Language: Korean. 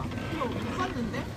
아, 이거 못 뭐 봤는데?